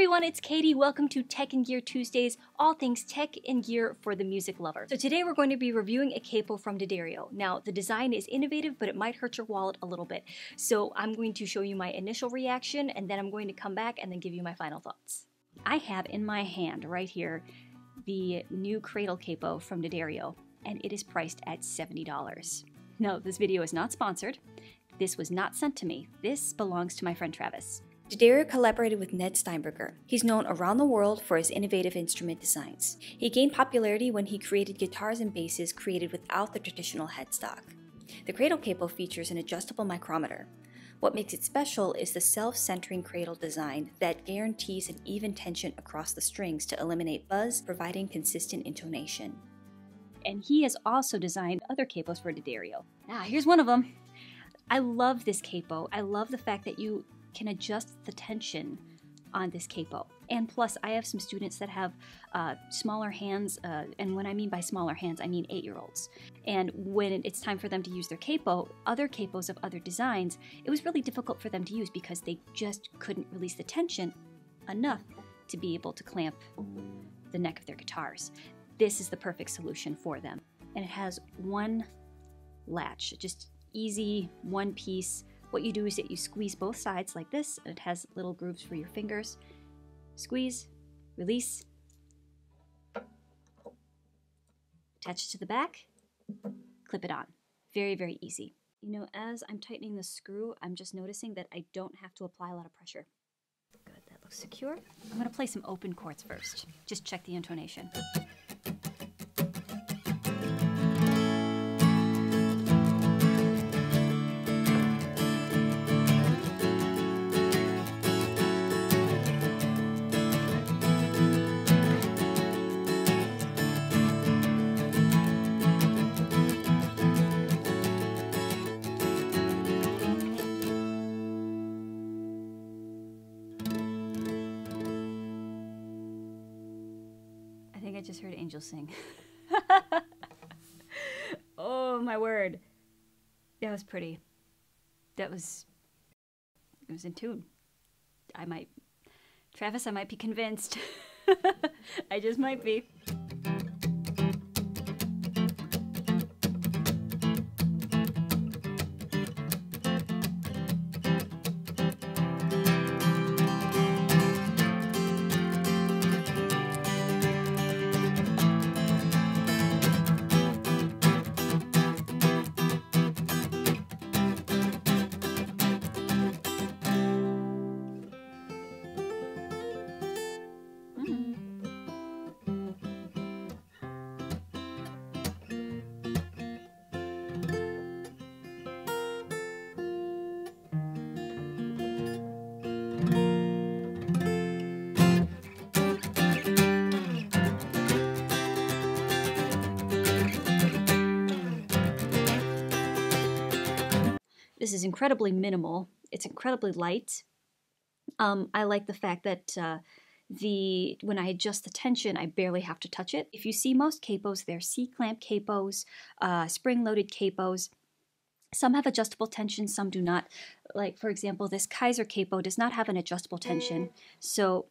everyone, it's Katie. Welcome to Tech and Gear Tuesdays, all things tech and gear for the music lover. So today we're going to be reviewing a capo from D'Addario. Now, the design is innovative, but it might hurt your wallet a little bit. So I'm going to show you my initial reaction, and then I'm going to come back and then give you my final thoughts. I have in my hand right here the new Cradle Capo from D'Addario, and it is priced at $70. No, this video is not sponsored. This was not sent to me. This belongs to my friend Travis. D'Addario collaborated with Ned Steinberger. He's known around the world for his innovative instrument designs. He gained popularity when he created guitars and basses created without the traditional headstock. The cradle capo features an adjustable micrometer. What makes it special is the self-centering cradle design that guarantees an even tension across the strings to eliminate buzz, providing consistent intonation. And he has also designed other capos for D'Addario. Ah, here's one of them. I love this capo. I love the fact that you can adjust the tension on this capo. And plus, I have some students that have uh, smaller hands, uh, and when I mean by smaller hands, I mean eight year olds. And when it's time for them to use their capo, other capos of other designs, it was really difficult for them to use because they just couldn't release the tension enough to be able to clamp the neck of their guitars. This is the perfect solution for them. And it has one latch, just easy, one piece what you do is that you squeeze both sides like this, and it has little grooves for your fingers. Squeeze, release, attach it to the back, clip it on. Very, very easy. You know, as I'm tightening the screw, I'm just noticing that I don't have to apply a lot of pressure. Good, that looks secure. I'm gonna play some open chords first. Just check the intonation. I just heard Angel sing. oh my word. That was pretty. That was it was in tune. I might Travis, I might be convinced. I just might be. This is incredibly minimal. It's incredibly light. Um, I like the fact that uh, the when I adjust the tension, I barely have to touch it. If you see most capos, they're C-clamp capos, uh, spring-loaded capos. Some have adjustable tension, some do not. Like, for example, this Kyser capo does not have an adjustable tension. So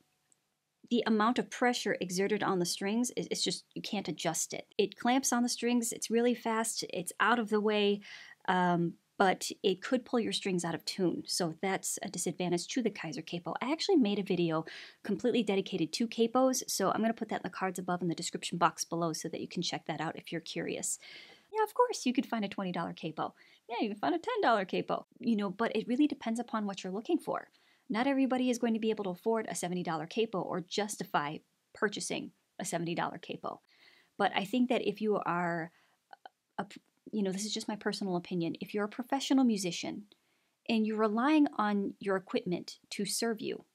the amount of pressure exerted on the strings is it's just you can't adjust it. It clamps on the strings. It's really fast. It's out of the way. Um, but it could pull your strings out of tune. So that's a disadvantage to the Kyser Capo. I actually made a video completely dedicated to capos, so I'm going to put that in the cards above in the description box below so that you can check that out if you're curious. Yeah, of course, you could find a $20 capo. Yeah, you can find a $10 capo. You know, but it really depends upon what you're looking for. Not everybody is going to be able to afford a $70 capo or justify purchasing a $70 capo. But I think that if you are a, you know, this is just my personal opinion. If you're a professional musician and you're relying on your equipment to serve you,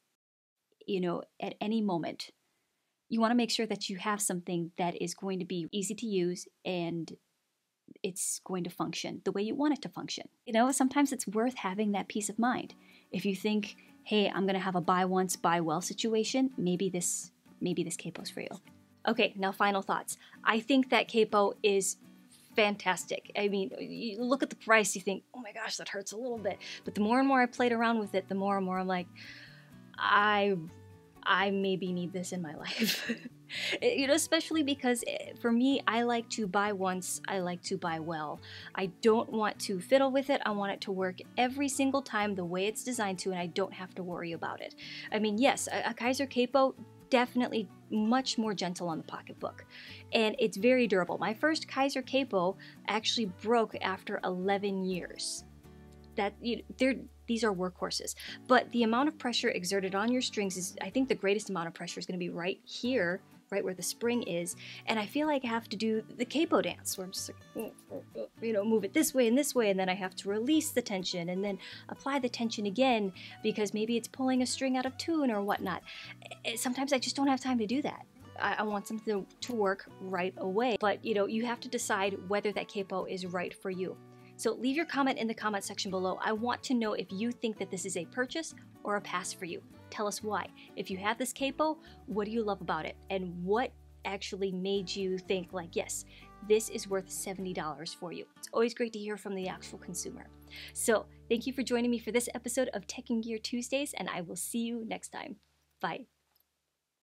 you know, at any moment, you want to make sure that you have something that is going to be easy to use and it's going to function the way you want it to function. You know, sometimes it's worth having that peace of mind. If you think, hey, I'm going to have a buy once, buy well situation, maybe this maybe this capo's for you. Okay, now final thoughts. I think that capo is fantastic. I mean, you look at the price, you think, oh my gosh, that hurts a little bit. But the more and more I played around with it, the more and more I'm like, I I maybe need this in my life. you know, especially because eh, for me, I like to buy once, I like to buy well. I don't want to fiddle with it. I want it to work every single time the way it's designed to, and I don't have to worry about it. I mean, yes, a, a Kyser Capo definitely much more gentle on the pocketbook. And it's very durable. My first Kyser Capo actually broke after 11 years. That you they're these are workhorses. But the amount of pressure exerted on your strings is I think the greatest amount of pressure is going to be right here right where the spring is. And I feel like I have to do the capo dance where I'm just like, mm, mm, mm, you know, move it this way and this way, and then I have to release the tension and then apply the tension again because maybe it's pulling a string out of tune or whatnot. Eh, eh sometimes I just don't have time to do that. I, want something to work right away. But you know, you have to decide whether that capo is right for you. So leave your comment in the comment section below. I want to know if you think that this is a purchase or a pass for you. Tell us why. If you have this capo, what do you love about it? And what actually made you think, like, yes, this is worth $70 for you? It's always great to hear from the actual consumer. So, thank you for joining me for this episode of Tech and Gear Tuesdays, and I will see you next time. Bye.